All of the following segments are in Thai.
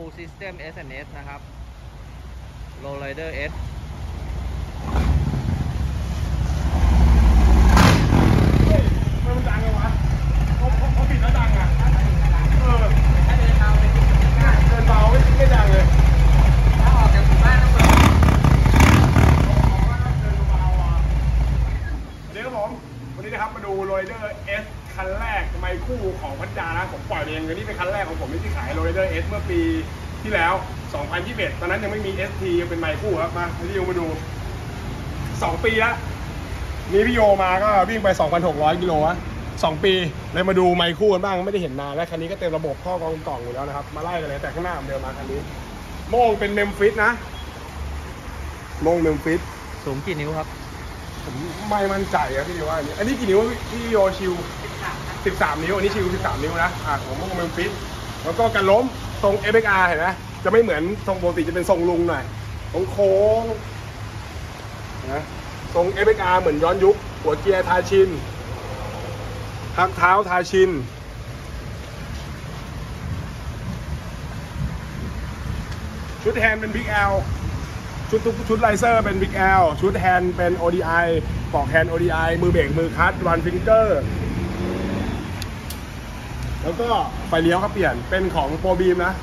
Full System S&S นะครับ Low Rider S เฮ้ยทำไมมันดังเลยวะเขาเขาเขาปิดแล้วดังอะเออ ถ้าเดินเบาเป็นจุดง่าย เดินเบาไม่ไม่ดังเลย ถ้าออกจากหมู่บ้านต้องเปิด เดี๋ยวครับผมวันนี้นะครับมาดู Low Rider S คันแรกไมล์คู่ ของพัทยานะผมปล่อยเองอันนี้เป็นคันแรกของผมที่ขาย Low Rider S เมื่อปีที่แล้ว 2021 ตอนนั้นยังไม่มี ST ยังเป็นไมล์คู่ครับมาพี่โยมาดู 2 ปีละนี่พี่โยมาก็วิ่งไป 2,600 กิโลอะสองปีเลยมาดูไมล์คู่กันบ้างไม่ได้เห็นนานแล้วคันนี้ก็เต็มระบบท่อกรองกล่องอยู่แล้วนะครับ มาไล่กันเลยแต่ข้างหน้าผมเดินมาคันนี้ โม่งเป็น Memphis นะ โม่ง Memphis สูงกี่นิ้วครับ ผมไม่มั่นใจอะพี่ดิวว่าอันนี้อันนี้กี่นิ้วพี่โยชิว 13 นิ้ว อันนี้ชิว13 นิ้วนะอะของมุกเมมฟิสแล้วก็การล้มทรง f x r เห็นไหมจะไม่เหมือนทรงปกติจะเป็นทรงลุงหน่อยทรงโค้งนะทรง f x r เหมือนย้อนยุค หัวเกียร์ทาชินทักเท้าทาชินชุดแฮนด์เป็นบิ๊กแอลชุดทุกชุดไลเซอร์เป็น Big L ชุดแฮนด์เป็น ODI ปอกแฮนด์ ODI มือเบรกมือคัตวันฟิงเกอร์ แล้วก็ไฟเลี้ยวก็เปลี่ยนเป็นของโปรบีมนะ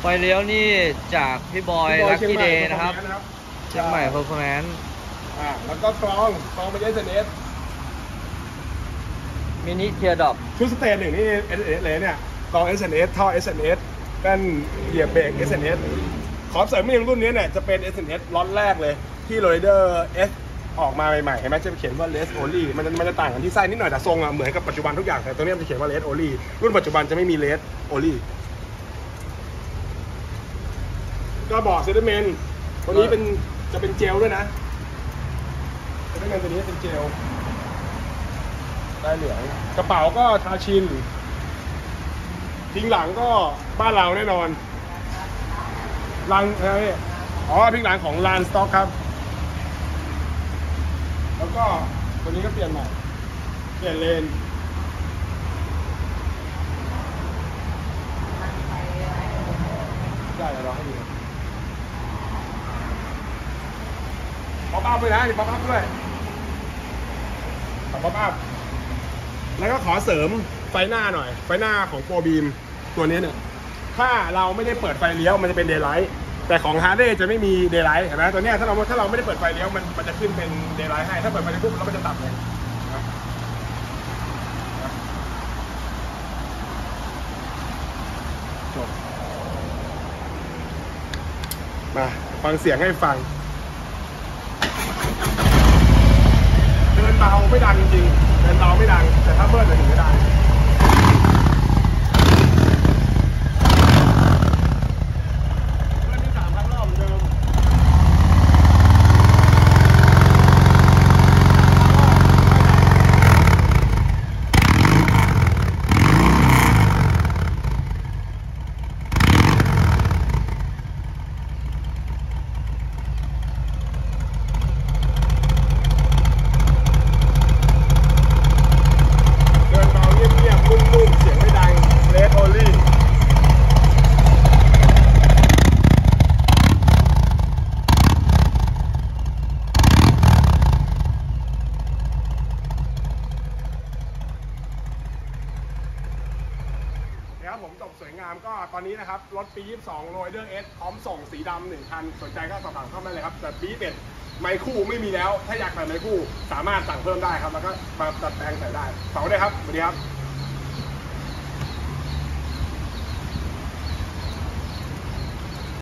ไฟเลี้ยวนี่จากพี่บอยพี่ลัคชีกี้งใหเดม่ย์นะครับเชียงใหม่ Performance อ่าแล้วก็กรองกรองเป็น SNS มินิเทียดอปชุดสเตนหนึ่งนี่ SNS เลยเนี่ยกรอง SNS ท่อ SNS กันเหยียบเบรก SNS ขอเสริมนิดนึงรุ่นนี้เนี่ยจะเป็น SNS ล็อตแรกเลยที่ r ร d e r S อ ออกมาใหม่ๆเห็นไหมจะเขียนว่า less only มันจะมันจะต่างกันที่ไส้นิดหน่อยแต่ทรงอะเหมือนกับปัจจุบันทุกอย่างแต่ตัวนี้มันจะเขียนว่า less only รุ่นปัจจุบันจะไม่มี less only ก็บอกเซตเมนตัวนี้เป็นจะเป็นเจลด้วยนะเซตเมนตัวนี้เป็นเจลได้เหลืองกระเป๋าก็ทาชิน ทิ้งหลังก็บ้านเราแน่นอนลังอะไรอ๋อพิงหลังของลานสต็อกครับ แล้วก็ตัวนี้ก็เปลี่ยนใหม่ เปลี่ยนเลนได้เราให้ดูpop-up ด้วยนะนี่ pop-up ด้วย pop-up แล้วก็ขอเสริมไฟหน้าหน่อย ไฟหน้าของ ProBeam ตัวนี้เนี่ย ถ้าเราไม่ได้เปิดไฟเลี้ยวมันจะเป็น daylight แต่ของฮาร์ d ดจะไม่มี daylight เห็นไหมตัวเนี้ยถ้าเราถ้าเราไม่ได้เปิดไฟเลี้ยวมันมันจะขึ้นเป็น daylight ให้ ถ้าเปิดไฟเลี้ยวปุ๊บแล้วมันจะตัดเลยจบมาฟังเสียงให้ฟัง เดินเบาไม่ดังจริงเดินเบาไม่ดัง แต่ถ้าเบิ้ลเนี่ยถึงจะดังเบิ้ลที่สามครั้งรอบเหมือนเดิมเดินเบาเงียบๆนุ่มๆเสียงไม่ดัง Race Only นะครับ ผมจบสวยงามก็ตอนนี้นะครับ รถปี 22 Low Rider S พร้อมส่งสีดำหนึ่งคัน สนใจก็สอบถามเข้ามาเลยครับ แต่ปีเป็ดไมล์คู่ไม่มีแล้ว ถ้าอยากใส่ไมล์คู่ สามารถสั่งเพิ่มได้ครับ แล้วก็มาตัดแปลงใส่ได้ฝากได้ครับสวัสดีครับ